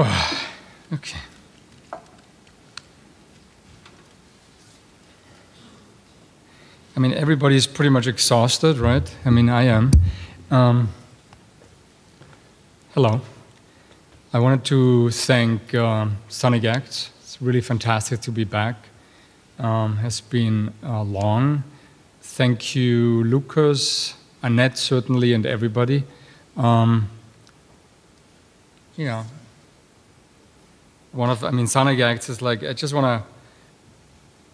Oh, okay. I mean, everybody's pretty much exhausted, right? I mean, I am. Um, hello. I wanted to thank um, Sonic Acts. It's really fantastic to be back. Um, has been uh, long. Thank you, Lucas, Annette, certainly, and everybody. Um, you know, one of, I mean, Sonic Acts is like, I just want to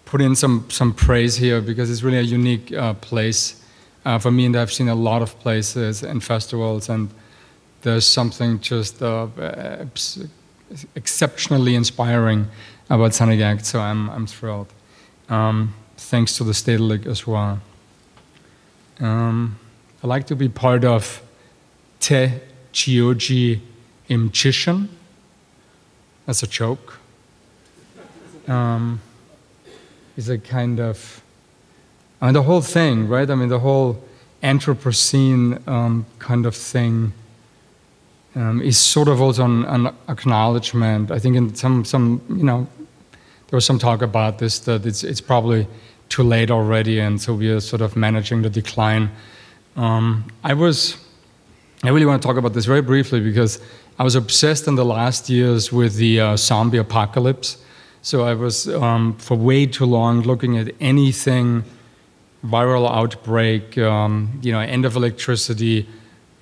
put in some, some praise here because it's really a unique uh, place uh, for me, and I've seen a lot of places and festivals, and there's something just uh, exceptionally inspiring about Sonic so I'm, I'm thrilled. Um, thanks to the Stedelijk as well. Um, I like to be part of the Geologic Imagination. That's a joke. Um, it's a kind of, I mean, the whole thing, right? I mean, the whole Anthropocene um, kind of thing um, is sort of also an, an, acknowledgement. I think in some, some, you know, there was some talk about this that it's, it's probably too late already, and so we are sort of managing the decline. Um, I was, I really want to talk about this very briefly because I was obsessed in the last years with the uh, zombie apocalypse. So I was um, for way too long looking at anything viral outbreak, um, you know, end of electricity,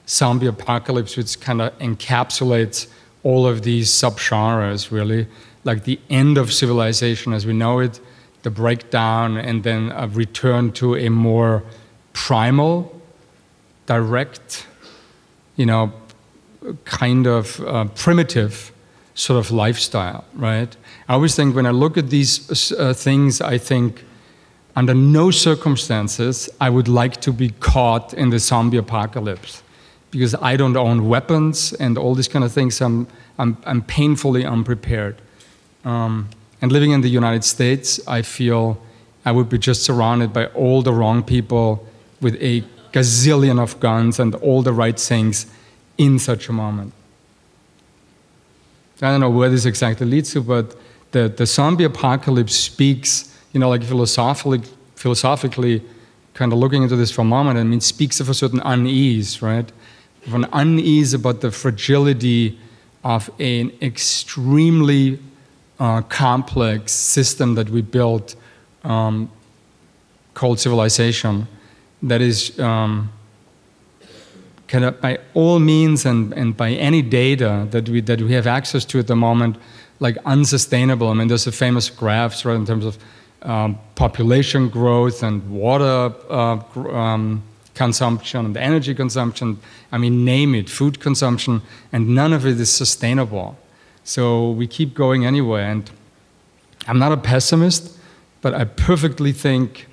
zombie apocalypse, which kind of encapsulates all of these subgenres, really, like the end of civilization as we know it, the breakdown, and then a return to a more primal, direct, you know, kind of uh, primitive sort of lifestyle, right? I always think when I look at these uh, things, I think under no circumstances I would like to be caught in the zombie apocalypse because I don't own weapons and all these kind of things. I'm, I'm, I'm painfully unprepared. Um, and living in the United States, I feel I would be just surrounded by all the wrong people with a gazillion of guns and all the right things in such a moment. I don't know where this exactly leads to, but the, the zombie apocalypse speaks, you know, like philosophically, philosophically kind of looking into this for a moment, I mean, speaks of a certain unease, right? Of an unease about the fragility of an extremely uh, complex system that we built um, called civilization that is um, of by all means and, and by any data that we, that we have access to at the moment, like unsustainable. I mean, there's a famous graphs, right, in terms of um, population growth and water uh, um, consumption and energy consumption. I mean, name it, food consumption, and none of it is sustainable. So we keep going anyway. And I'm not a pessimist, but I perfectly think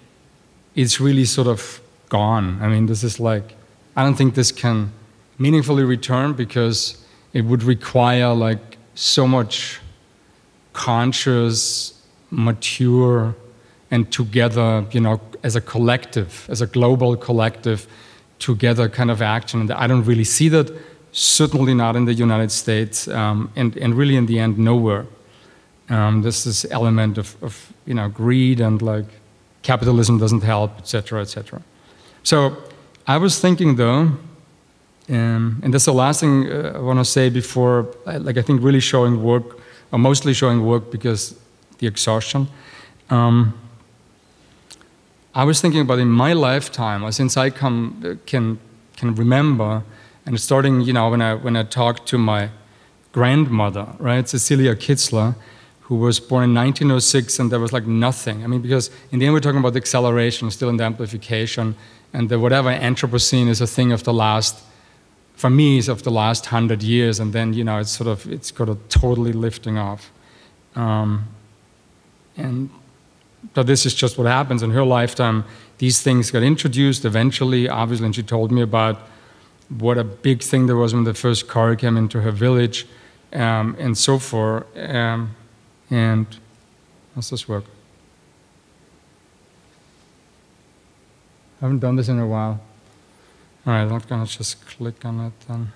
it's really sort of gone. I mean, this is like I don't think this can meaningfully return because it would require like so much conscious, mature, and together, you know, as a collective, as a global collective, together kind of action. And I don't really see that, certainly not in the United States, um, and, and really in the end, nowhere. Um, this element of, of, you know, greed and like capitalism doesn't help, et cetera, et cetera. So I was thinking though, um, and that's the last thing uh, I want to say before, like I think really showing work, or mostly showing work because the exhaustion. Um, I was thinking about in my lifetime, or since I come, uh, can, can remember, and starting, you know, when I, when I talked to my grandmother, right, Cecilia Kitzler, who was born in 1906, and there was like nothing. I mean, because in the end, we're talking about the acceleration, still in the amplification, and the whatever Anthropocene is a thing of the last, for me, is of the last hundred years, and then you know it's sort of it's got a totally lifting off, um, and but this is just what happens in her lifetime. These things got introduced eventually, obviously, and she told me about what a big thing there was when the first car came into her village, um, and so forth. Um, and how's this work? I haven't done this in a while. All right, I'm gonna just click on it then.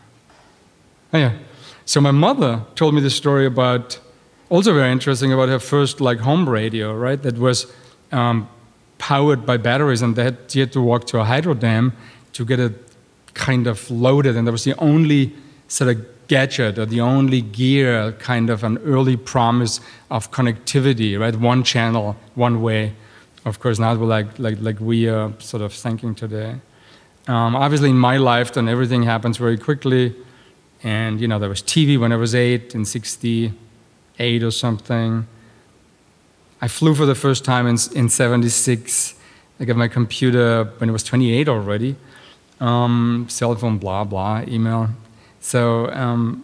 Oh, yeah. So my mother told me the story about, also very interesting, about her first like home radio, right? That was um, powered by batteries, and they had, she had to walk to a hydro dam to get it kind of loaded, and that was the only sort of gadget or the only gear, kind of an early promise of connectivity, right? One channel, one way. Of course, not like like like we are sort of thinking today. Um, obviously, in my life, then everything happens very quickly. And, you know, there was TV when I was eight, in 68 or something. I flew for the first time in, in 76. I got my computer when it was 28 already. Um, cell phone, blah, blah, email. So um,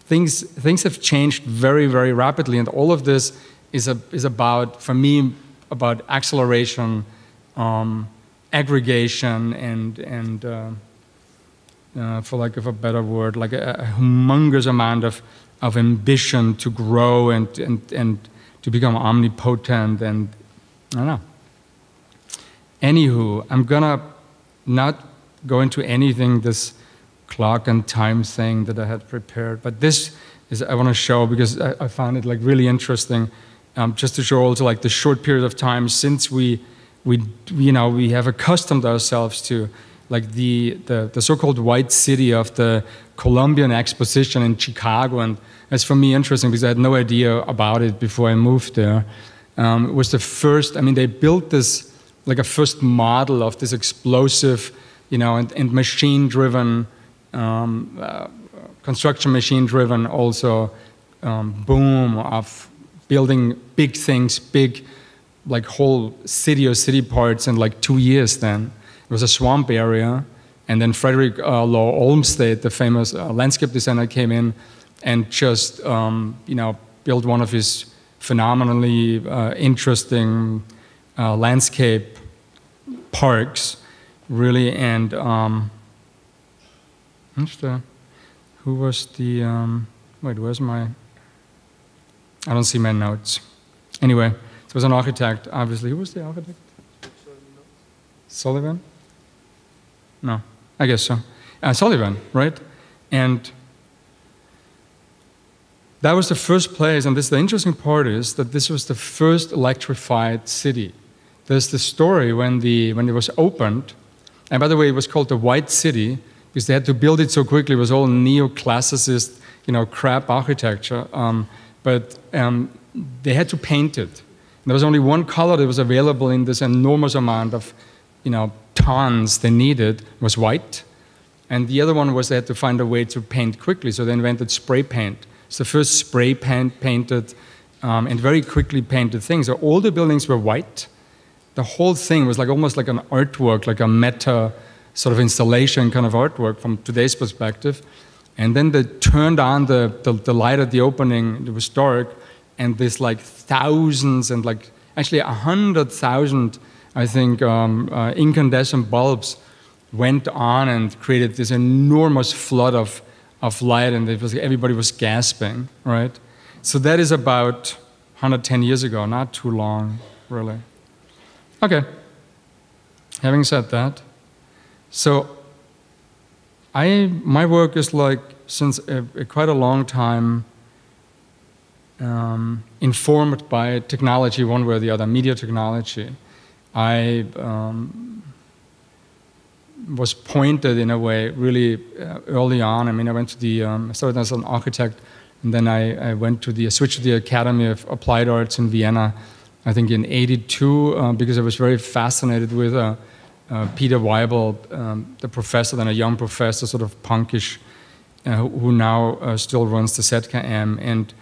things, things have changed very, very rapidly. And all of this is, a, is about, for me, about acceleration, um, aggregation, and, and uh, uh, for lack of a better word, like a, a, humongous amount of, of ambition to grow and, and, and to become omnipotent and I don't know. Anywho, I'm gonna not go into anything this clock and time thing that I had prepared, but this is I want to show because I, I, found it like really interesting, um, just to show also like the short period of time since we, we, you know, we have accustomed ourselves to like the, the, the so-called white city of the Columbian Exposition in Chicago. And it's for me interesting because I had no idea about it before I moved there. Um, it was the first, I mean, they built this like a first model of this explosive, you know, and, and machine-driven, um, uh, construction machine-driven also um, boom of building big things, big, like whole city or city parts in like two years then It was a swamp area. And then Frederick uh, Law Olmsted, the famous uh, landscape designer, came in and just, um, you know, built one of his phenomenally uh, interesting uh, landscape parks, really. And um, who was the, um, wait, where's my, I don't see my notes. Anyway, it was an architect, obviously. Who was the architect? Sullivan? No, I guess so. Uh, Sullivan, right? And that was the first place, and this the interesting part is that this was the first electrified city. There's the story when the when it was opened, and by the way, it was called the White City because they had to build it so quickly. It was all neoclassicist, you know, crap architecture. Um, but um, they had to paint it. And There was only one color that was available in this enormous amount of, you know, tons they needed was white. And the other one was they had to find a way to paint quickly, so they invented spray paint. It's the first spray paint painted um, and very quickly painted thing. So all the buildings were white. The whole thing was like almost like an artwork, like a meta sort of installation kind of artwork from today's perspective. And then they turned on the, the, the light at the opening, it was dark, and this like thousands and like actually a hundred thousand I think um, uh, incandescent bulbs went on and created this enormous flood of, of light, and was, everybody was gasping, right? So that is about 110 years ago, not too long, really. Okay. Having said that, so I, my work is like since a, a quite a long time um, informed by technology, one way or the other, media technology. I um, was pointed in a way really uh, early on. I mean, I went to the, um, I started as an architect, and then I, I, went to the, I switched to the Academy of Applied Arts in Vienna, I think in 82, uh, because I was very fascinated with uh, uh Peter Weibel, um, the professor, then a young professor, sort of punkish, uh, who now uh, still runs the ZKM. And,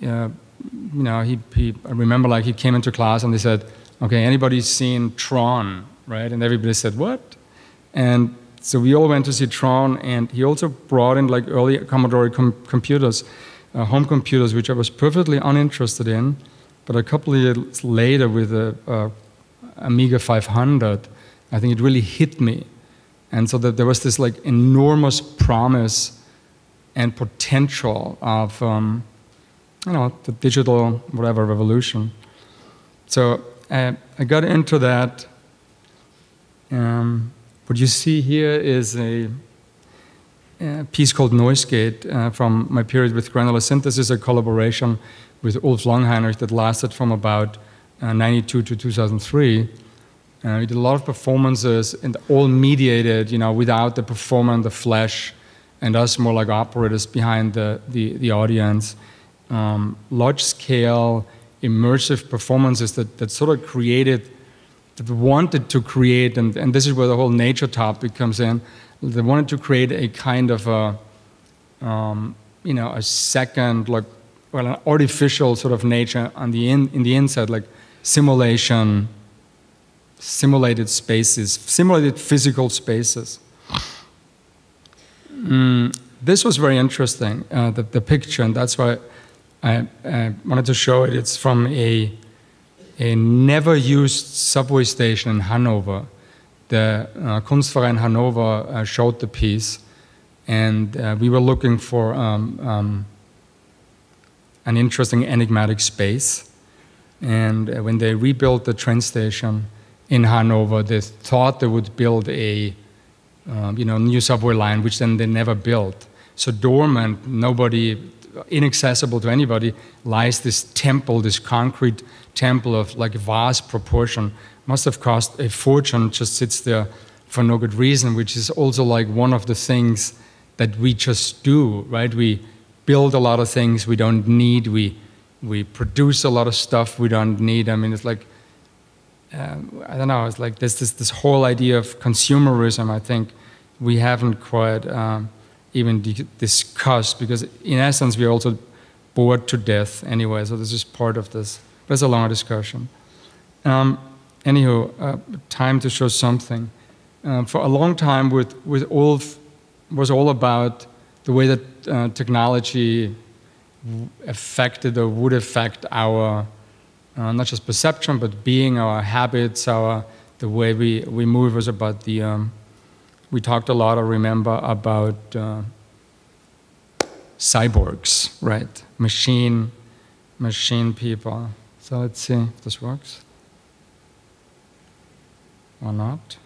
you know, he, he, I remember like he came into class and they said, okay, anybody seen Tron, right? And everybody said, what? And so we all went to see Tron, and he also brought in like early Commodore com computers, uh, home computers, which I was perfectly uninterested in. But a couple of years later, with the uh, Amiga 500, I think it really hit me, and so that there was this like enormous promise and potential of, um, you know, the digital whatever revolution. So uh, I got into that. Um, what you see here is a a piece called Noise Gate uh, from my period with Granular Synthesis, a collaboration with Ulf Langheinrich that lasted from about uh, 92 to 2003. Uh, we did a lot of performances and all mediated, you know, without the performer and the flesh and us more like operators behind the, the, the audience. Um, large scale, immersive performances that, that sort of created, that wanted to create, and, and this is where the whole nature topic comes in, they wanted to create a kind of a, um, you know, a second, like, well, an artificial sort of nature on the in, in the inside, like simulation, simulated spaces, simulated physical spaces. Mm, this was very interesting, uh, the, the picture, and that's why I, I, wanted to show it. It's from a, a never used subway station in Hanover. The uh, Kunstverein Hanover uh, showed the piece, and uh, we were looking for um, um, an interesting enigmatic space. And uh, when they rebuilt the train station, in Hanover, they thought they would build a um, you know, new subway line, which then they never built. So dormant, nobody, inaccessible to anybody, lies this temple, this concrete temple of like vast proportion. Must have cost a fortune, just sits there for no good reason, which is also like one of the things that we just do, right? We build a lot of things we don't need. We, we produce a lot of stuff we don't need. I mean, it's like um, I don't know, it's like this, this, this whole idea of consumerism, I think we haven't quite um, even discussed because in essence we're also bored to death anyway, so this is part of this. But it's a longer discussion. Um, anywho, uh, time to show something. Um, for a long time with, with Ulf was all about the way that uh, technology affected or would affect our uh, not just perception, but being, our habits, our the way we, we move was about the. Um, we talked a lot, I remember, about uh, cyborgs, right? Machine, machine people. So let's see if this works or not.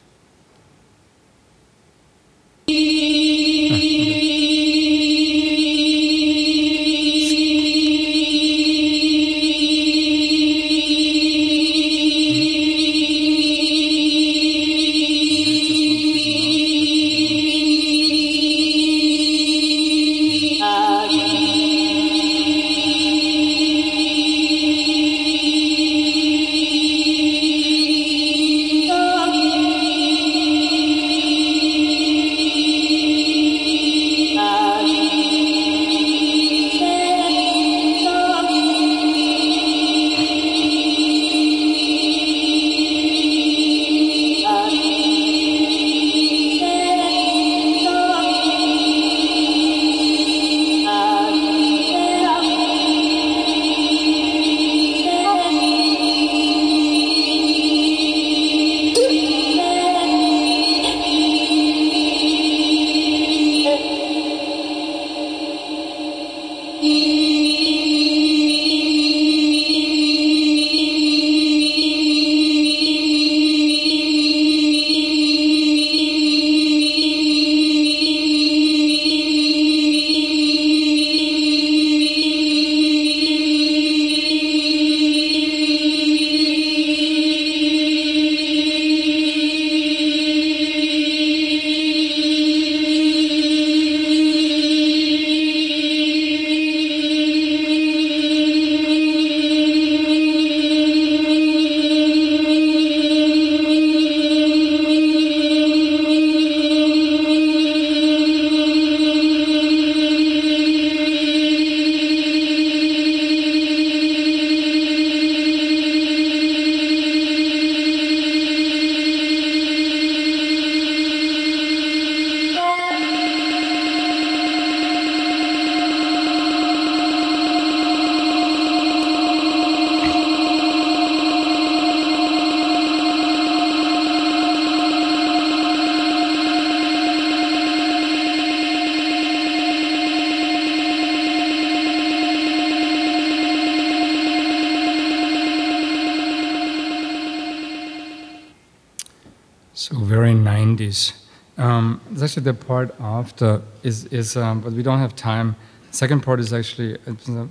So very 90s. Um, it's actually the part after is, is um, but we don't have time. Second part is actually uh,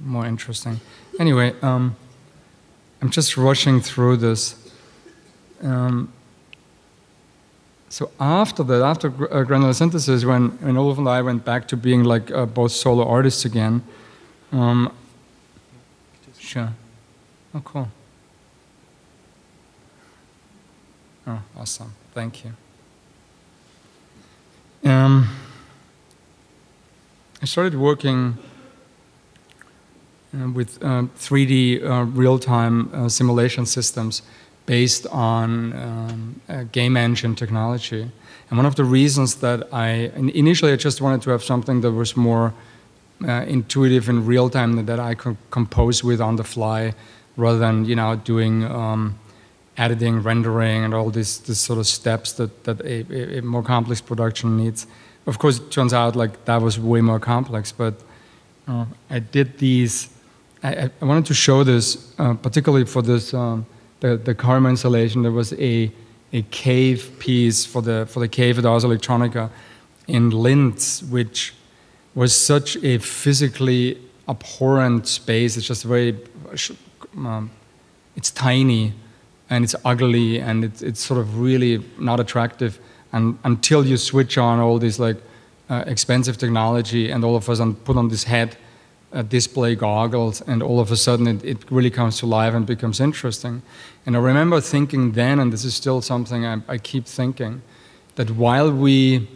more interesting. Anyway, um, I'm just rushing through this. Um, so after that, after uh, granular synthesis, when, when Ulf and I went back to being like uh, both solo artists again, um, sure. Oh, cool. Oh, awesome. Thank you. Um, I started working uh, with uh, 3D uh, real-time uh, simulation systems based on um, game engine technology. And one of the reasons that I initially I just wanted to have something that was more uh, intuitive in real time that I could compose with on the fly, rather than you know doing um, editing, rendering, and all these, these sort of steps that, that a, a, more complex production needs. Of course, it turns out like that was way more complex, but uh, I did these. I, I, wanted to show this, uh, particularly for this um, the, the Karma installation. There was a a cave piece for the for the cave at Ars Electronica in Linz, which was such a physically abhorrent space. It's just very, um, it's tiny and it's ugly and it's, it's sort of really not attractive. And until you switch on all this like uh, expensive technology and all of sudden put on this head uh, display goggles and all of a sudden it, it really comes to life and becomes interesting. And I remember thinking then, and this is still something I, I keep thinking, that while we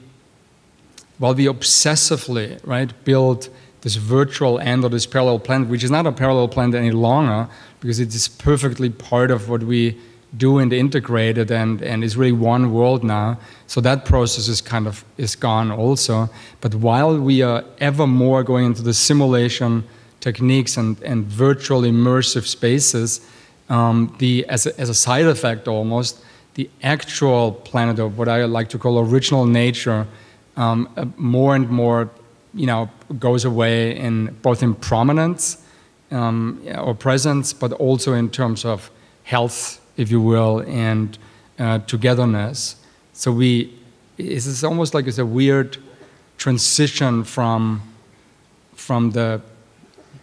while we obsessively right build this virtual end or this parallel planet, which is not a parallel planet any longer, because it is perfectly part of what we do and integrated and, and is really one world now. So that process is kind of is gone also. But while we are ever more going into the simulation techniques and, and virtual immersive spaces, um, the, as, a, as a side effect almost, the actual planet of what I like to call original nature um, uh, more and more you know, goes away in both in prominence um, or presence, but also in terms of health, if you will, and uh, togetherness. So we, it's almost like it's a weird transition from, from the,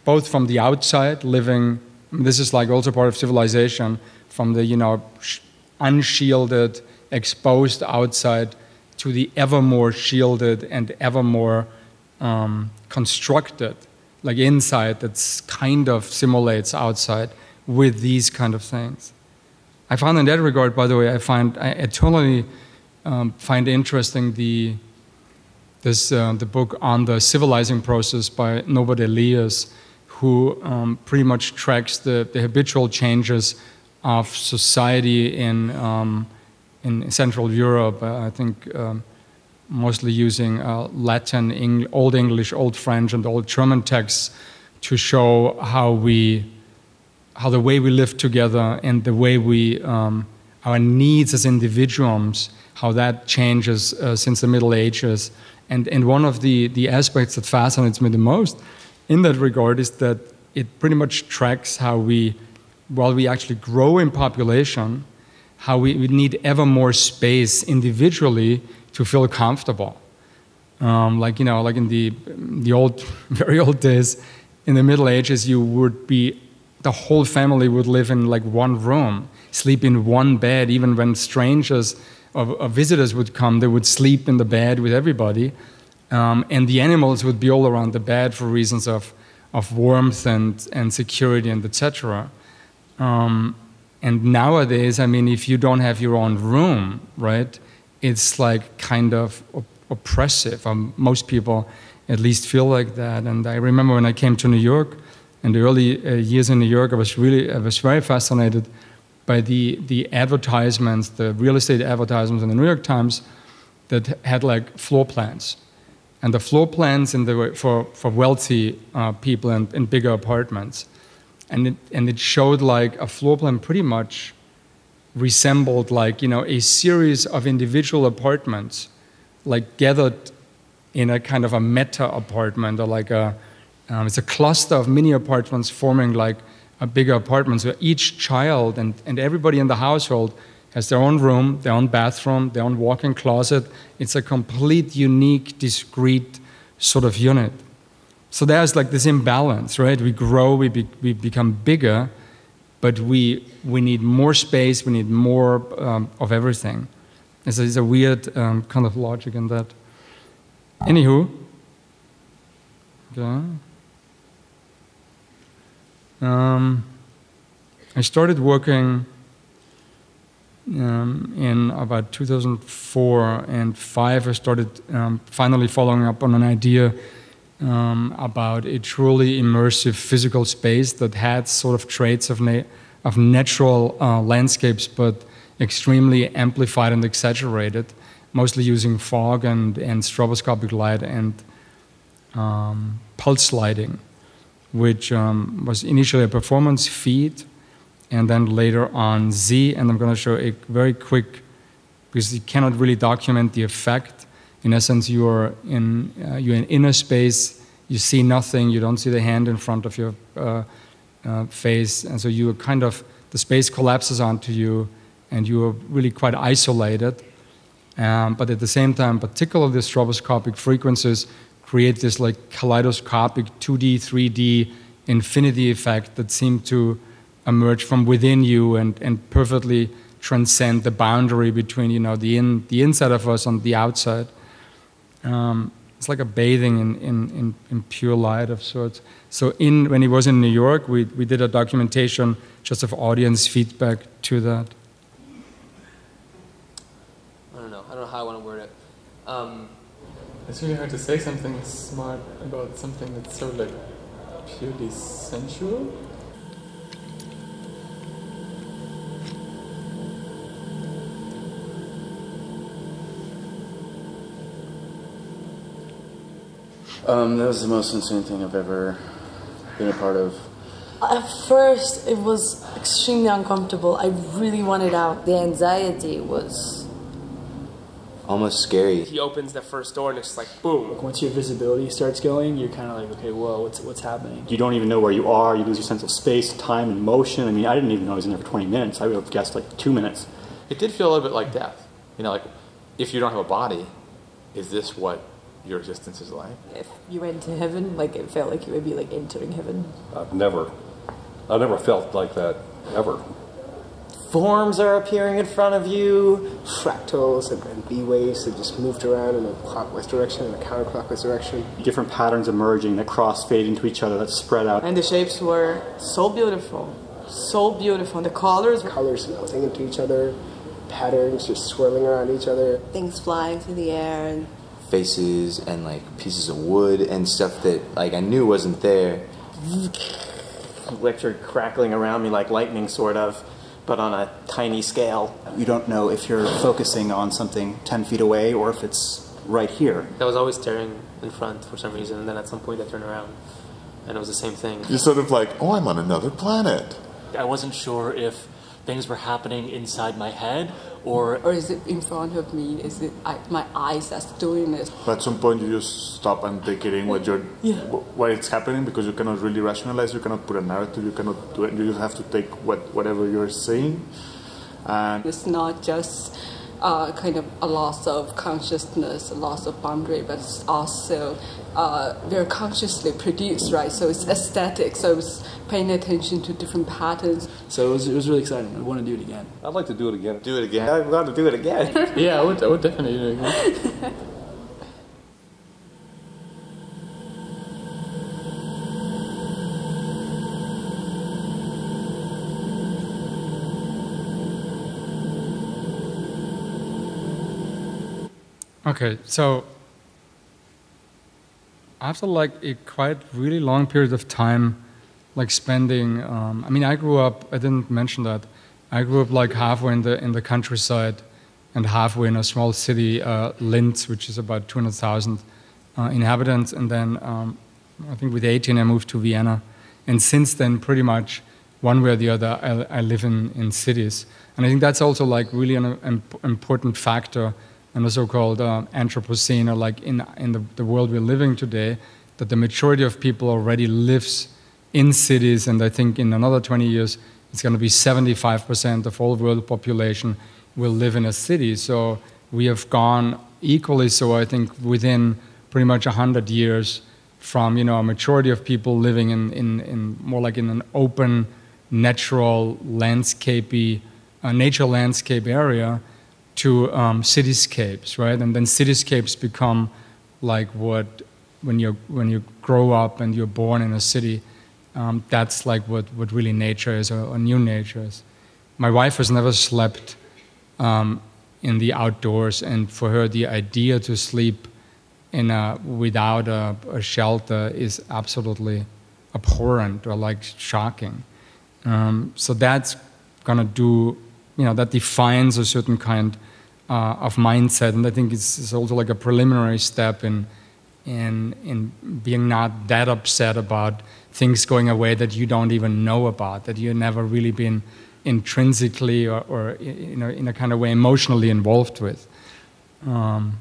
both from the outside, living, this is like also part of civilization, from the, you know, unshielded, exposed outside to the ever more shielded and ever more um, constructed like inside that's kind of simulates outside with these kind of things. I found in that regard, by the way, I find I eternally um, find interesting the this uh, the book on the civilizing process by Norbert Elias, who um, pretty much tracks the, the habitual changes of society in um, in Central Europe. I think um, mostly using uh, Latin, Eng Old English, Old French, and Old German texts to show how we, how the way we live together and the way we, um, our needs as individuals, how that changes uh, since the Middle Ages. And, and one of the, the aspects that fascinates me the most in that regard is that it pretty much tracks how we, while we actually grow in population, how we, we need ever more space individually to feel comfortable. Um, like you know, like in the the old, very old days, in the Middle Ages, you would be the whole family would live in like one room, sleep in one bed. Even when strangers or, or visitors would come, they would sleep in the bed with everybody, um, and the animals would be all around the bed for reasons of of warmth and and security and etc. Um, and nowadays, I mean, if you don't have your own room, right? It's like kind of op oppressive. Um, most people at least feel like that. And I remember when I came to New York, in the early uh, years in New York, I was really, I was very fascinated by the, the advertisements, the real estate advertisements in the New York Times that had like floor plans. And the floor plans in the, for, for wealthy uh, people in, in bigger apartments. And it, and it showed like a floor plan pretty much resembled like you know a series of individual apartments like gathered in a kind of a meta apartment or like a um, it's a cluster of mini apartments forming like a bigger apartment so each child and, and everybody in the household has their own room, their own bathroom, their own walk-in closet. It's a complete, unique, discrete sort of unit. So there's like this imbalance, right? We grow, we, be, we become bigger, but we, we need more space, we need more um, of everything. It's a, it's a weird um, kind of logic in that. Anywho, okay. Um, I started working um, in about 2004 and five. I started um, finally following up on an idea um, about a truly immersive physical space that had sort of traits of, na of natural uh, landscapes, but extremely amplified and exaggerated, mostly using fog and, and stroboscopic light and um, pulse lighting, which um, was initially a performance feed and then later on ZEE. And I'm going to show a very quick, because you cannot really document the effect. In essence, you're in, uh, you're in inner space, you see nothing, you don't see the hand in front of your uh, uh, face, and so you are kind of, the space collapses onto you, and you are really quite isolated. Um, but at the same time, particularly the stroboscopic frequencies create this like kaleidoscopic 2D, 3D infinity effect that seem to emerge from within you and, and perfectly transcend the boundary between you know the in the inside of us and the outside. Um, it's like a bathing in, in, in, in, pure light of sorts. So in when he was in New York, we, we did a documentation just of audience feedback to that. I don't know. I don't know how I want to word it. Um, it's really hard to say something smart about something that's so like purely sensual. Um, that was the most insane thing I've ever been a part of. At first, it was extremely uncomfortable. I really wanted out. The anxiety was almost scary. He opens the first door and it's like boom. Like Once your visibility starts going, you're kind of like, okay, whoa, what's what's happening? You don't even know where you are. You lose your sense of space, time, and motion. I mean, I didn't even know I was in there for 20 minutes. I would have guessed like two minutes. It did feel a little bit like death. You know, like if you don't have a body, is this what your existence is like? If you went to heaven, like it felt like you would be like entering heaven. I've never, I've never felt like that ever. Forms are appearing in front of you, fractals and, and B waves that just moved around in a clockwise direction and a counterclockwise direction. Different patterns emerging that cross fade into each other, that spread out. And the shapes were so beautiful, so beautiful. And the colors, colors melting into each other, patterns just swirling around each other. Things flying through the air and faces and like pieces of wood and stuff that like I knew wasn't there. Electric crackling around me like lightning, sort of, but on a tiny scale. You don't know if you're focusing on something 10 feet away or if it's right here. I was always staring in front for some reason, and then at some point I turned around, and it was the same thing. You're sort of like, oh, I'm on another planet. I wasn't sure if things were happening inside my head or or is it in front of me? Is it I, my eyes that's doing this but at some point you just stop and take it in what you're yeah. what it's happening because you cannot really rationalize you cannot put a narrative you cannot do it. You just have to take what whatever you're saying and it's not just uh, kind of a loss of consciousness, a loss of boundary, but it's also uh, very consciously produced, right? So it's aesthetic, so it's paying attention to different patterns. So it was, it was really exciting. I want to do it again. I'd like to do it again. Do it again. I'd love to do it again. yeah, I would, I would definitely do it again. Okay, so after like a quite really long period of time, like spending, um, I mean, I grew up. I didn't mention that. I grew up like halfway in the in the countryside, and halfway in a small city, uh, Linz, which is about 200,000 uh, inhabitants. And then um, I think with 18, I moved to Vienna, and since then, pretty much one way or the other, I, I live in in cities. And I think that's also like really an, an important factor and the so-called uh, Anthropocene, or like in, in the, the world we're living today, that the majority of people already lives in cities, and I think in another 20 years, it's going to be 75% of all world population will live in a city. So we have gone equally so, I think, within pretty much 100 years from you know a majority of people living in, in, in more like in an open, natural, landscapey, uh, nature landscape area to um, cityscapes, right? And then cityscapes become like what when you when you grow up and you're born in a city, um, that's like what, what really nature is or, or, new nature is. My wife has never slept um, in the outdoors, and for her, the idea to sleep in a, without a, a shelter is absolutely abhorrent or like shocking. Um, so that's gonna do, you know, that defines a certain kind uh, of mindset, and I think it's, it's, also like a preliminary step in, in, in being not that upset about things going away that you don't even know about, that you've never really been intrinsically or, or you know, in a kind of way emotionally involved with. Um,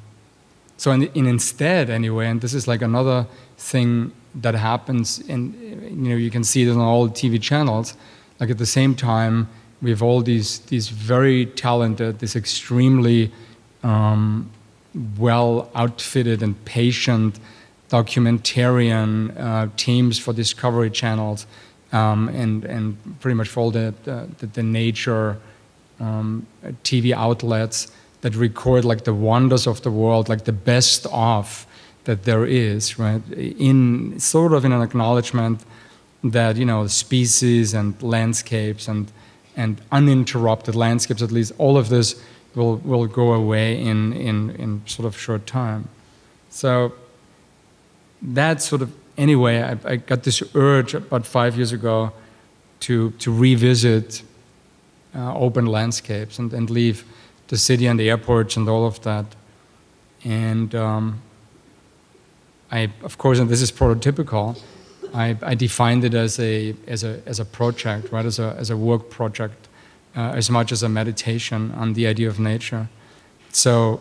so in, in, instead, anyway, and this is like another thing that happens, and you know you can see it on all TV channels. Like at the same time, we have all these these very talented, this extremely um, well outfitted and patient documentarian uh, teams for Discovery channels um, and, and pretty much for all the, the, the nature um, TV outlets that record like the wonders of the world, like the best of that there is, right? In sort of in an acknowledgement that you know species and landscapes and and uninterrupted landscapes, at least all of this will will go away in in in sort of short time. So that sort of anyway, I, I, got this urge about five years ago to, to revisit uh, open landscapes and, and leave the city and the airports and all of that. And um, I, of course, and this is prototypical, I, I, defined it as a, as a, as a project, right, as a, as a work project, uh, as much as a meditation on the idea of nature. So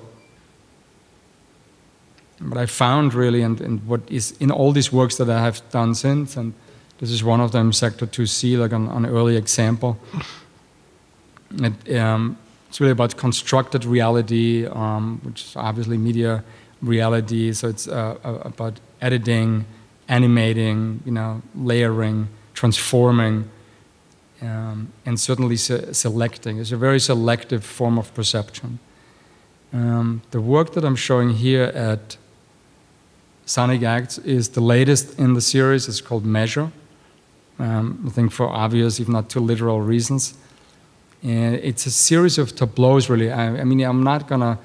what I found really, and, and what is in all these works that I have done since, and this is one of them, Sector 2C, like an, an early example. It, um, it's really about constructed reality, um, which is obviously media reality. So it's uh, about editing, animating, you know, layering, transforming, um, and certainly se selecting. It's a very selective form of perception. Um, the work that I'm showing here at Sonic Acts is the latest in the series. It's called Measure. Um, I think for obvious, if not too literal reasons. And it's a series of tableaus, really. I, I mean, I'm not gonna,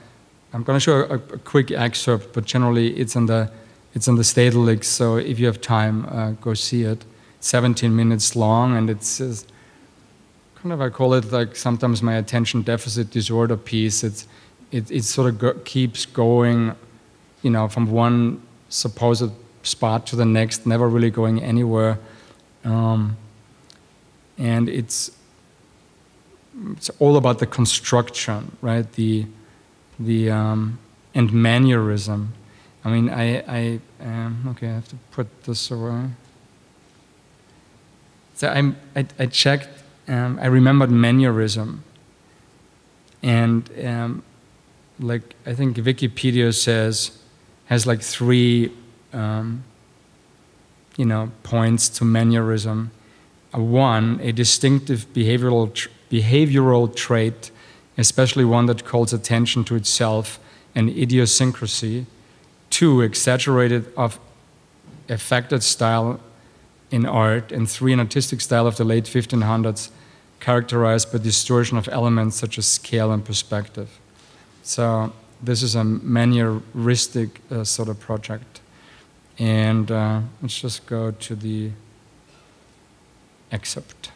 I'm gonna show a, a, quick excerpt, but generally it's in the, it's in the Stedelijk. So if you have time, uh, go see it. 17 minutes long, and it's uh, kind of I call it like sometimes my attention deficit disorder piece. It's, it, it sort of go, keeps going, you know, from one supposed spot to the next, never really going anywhere. Um, and it's it's all about the construction, right? The the um, and mannerism. I mean, I I um, okay. I have to put this away. So I I, I checked. Um, I remembered mannerism. And um, like I think Wikipedia says has like three, um, you know, points to mannerism. Uh, one, a distinctive behavioral tr behavioral trait, especially one that calls attention to itself and idiosyncrasy. Two, exaggerated of affected style in art, and three, an artistic style of the late 1500s characterized by distortion of elements such as scale and perspective. So this is a manneristic uh, sort of project. And uh, let's just go to the excerpt.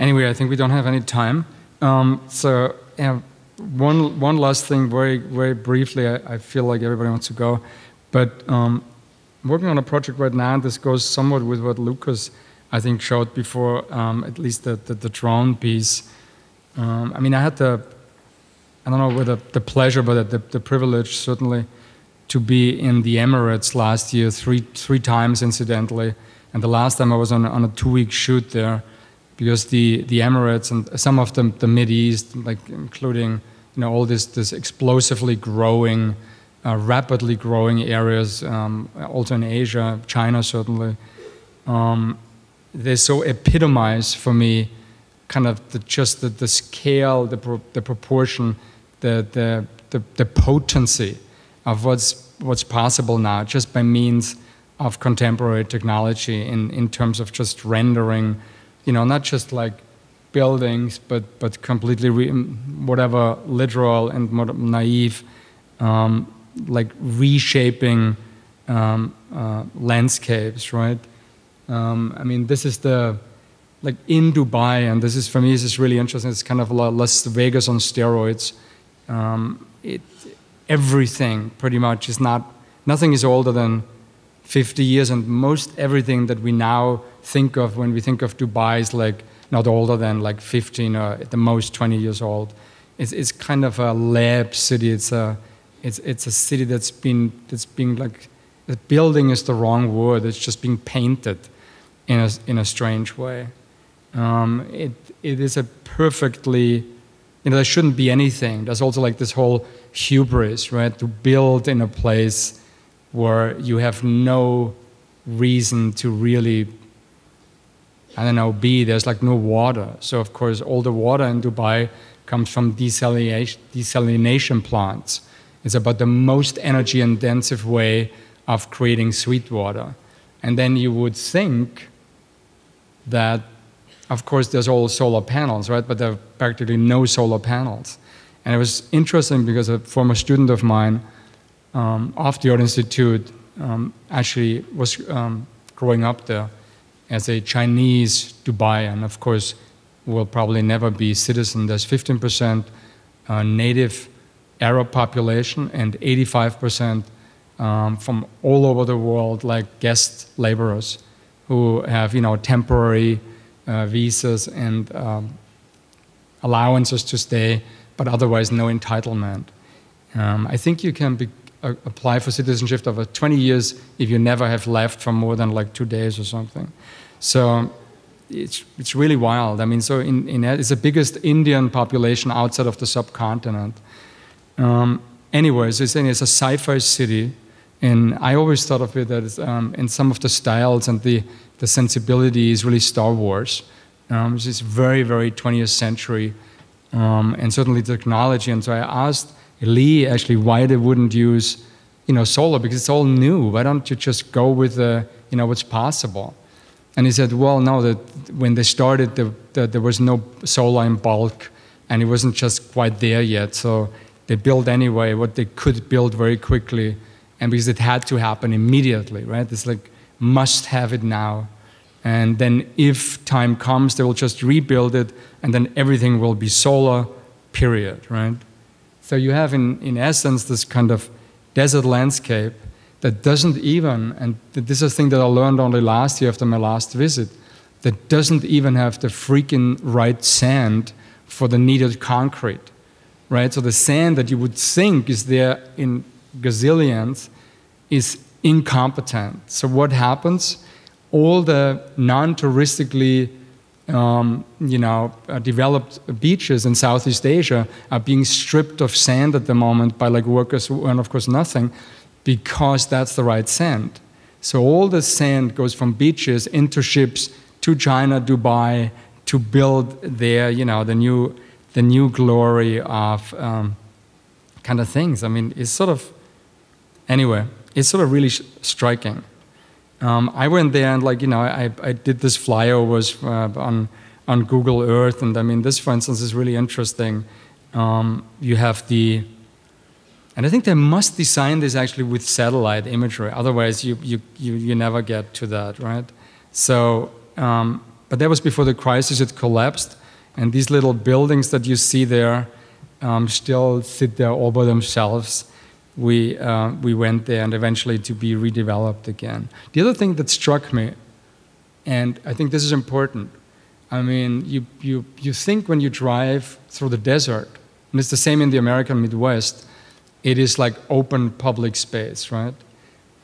Anyway, I think we don't have any time. Um, so yeah, one one last thing, very very briefly. I, I feel like everybody wants to go, but um, working on a project right now. This goes somewhat with what Lucas, I think, showed before. Um, at least the, the, the drone piece. Um, I mean, I had the I don't know whether the pleasure, but the, the privilege certainly to be in the Emirates last year three three times incidentally, and the last time I was on on a two week shoot there because the, the Emirates and some of the, the East, like including you know all this this explosively growing, uh, rapidly growing areas, um, also in Asia, China certainly, um, they so epitomize for me, kind of the, just the, the scale, the pro, the proportion, the, the the the potency of what's what's possible now just by means of contemporary technology in in terms of just rendering you know, not just like buildings, but but completely re- whatever literal and naive, um, like reshaping um, uh, landscapes, right? Um, I mean, this is the like in Dubai, and this is for me, this is really interesting. It's kind of Las Vegas on steroids. Um, it everything pretty much is not nothing is older than 50 years, and most everything that we now think of when we think of Dubai is like not older than like 15 or at the most 20 years old. It's, it's kind of a lab city. It's a, it's, it's a city that's been, that's being like, the building is the wrong word. It's just being painted in a, in a strange way. Um, it, it is a perfectly, you know, there shouldn't be anything. There's also like this whole hubris, right? To build in a place where you have no reason to really I don't know, B, there's like no water. So, of course, all the water in Dubai comes from desalination, plants. It's about the most energy intensive way of creating sweet water. And then you would think that, of course, there's all solar panels, right? But there are practically no solar panels. And it was interesting because a former student of mine um, of the Art Institute um, actually was um, growing up there as a Chinese Dubai, and of course will probably never be citizen. There's 15% uh, native Arab population and 85% um, from all over the world, like guest laborers who have you know temporary uh, visas and um, allowances to stay, but otherwise no entitlement. Um, I think you can be apply for citizenship over 20 years if you never have left for more than like two days or something. So it's, it's really wild. I mean, so in, in it's the biggest Indian population outside of the subcontinent. Um, anyways, it's, it's a sci-fi city, and I always thought of it as um, in some of the styles and the, the sensibility is really Star Wars. Um, it's very, very 20th century, um, and certainly technology. And so I asked Lee actually why they wouldn't use, you know, solar because it's all new. Why don't you just go with the, you know, what's possible? And he said, well, no, that when they started, the, the, there was no solar in bulk, and it wasn't just quite there yet. So they built anyway what they could build very quickly, and because it had to happen immediately, right? It's like must have it now. And then if time comes, they will just rebuild it, and then everything will be solar, period, right? So you have, in, in essence, this kind of desert landscape that doesn't even, and this is a thing that I learned only last year after my last visit, that doesn't even have the freaking right sand for the needed concrete, right? So the sand that you would think is there in gazillions is incompetent. So what happens? All the non-touristically um, you know, uh, developed beaches in Southeast Asia are being stripped of sand at the moment by like workers who earn, of course, nothing because that's the right sand. So all the sand goes from beaches into ships to China, Dubai, to build there, you know, the new, the new glory of um, kind of things. I mean, it's sort of, anyway, it's sort of really striking. Um, I went there and like you know I, I did this flyovers uh, on on Google Earth and I mean this for instance is really interesting. Um, you have the and I think they must design this actually with satellite imagery. Otherwise, you you you, you never get to that right. So um, but that was before the crisis, it collapsed. And these little buildings that you see there um, still sit there all by themselves. We, uh, we went there and eventually to be redeveloped again. The other thing that struck me, and I think this is important, I mean, you, you, you think when you drive through the desert, and it's the same in the American Midwest, it is like open public space, right?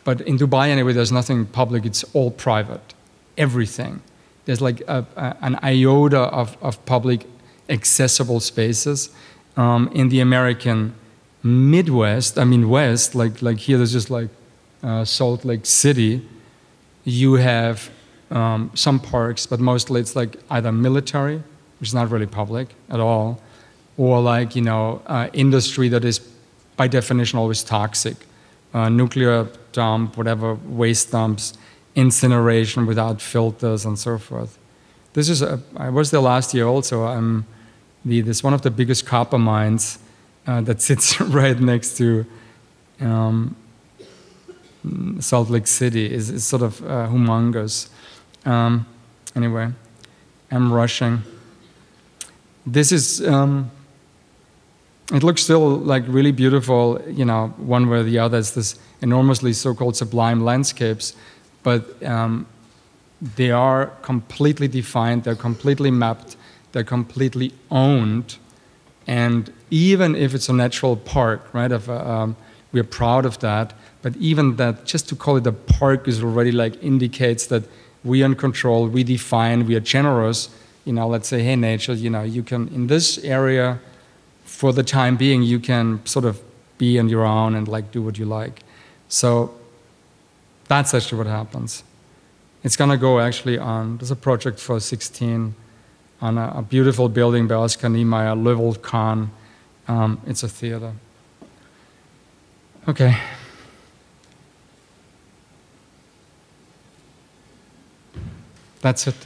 But in Dubai, anyway, there's nothing public, it's all private, everything. There's like a, a, an iota of, of public accessible spaces. Um, in the American Midwest, I mean West, like, like here, there's just like uh, Salt Lake City, you have um, some parks, but mostly it's like either military, which is not really public at all, or like, you know, uh, industry that is by definition always toxic. Uh, nuclear dump, whatever, waste dumps, incineration without filters and so forth. This is, a, I was there last year also. I'm the, this one of the biggest copper mines uh, that sits right next to um, Salt Lake City is, is sort of uh, humongous. Um, anyway, I'm rushing. This is, um, it looks still like really beautiful, you know, one way or the other. It's this enormously so-called sublime landscapes, but um, they are completely defined, they're completely mapped, they're completely owned, and even if it's a natural park, right, of, uh, um, we're proud of that, but even that, just to call it a park is already like indicates that we are in control, we define, we are generous. You know, let's say, hey, nature, you know, you can, in this area, for the time being, you can sort of be on your own and like do what you like. So that's actually what happens. It's going to go actually on, there's a project for 16 on a, a beautiful building by Oscar Niemeyer, Le Volcan. Um, it's a theater. Okay. That's it.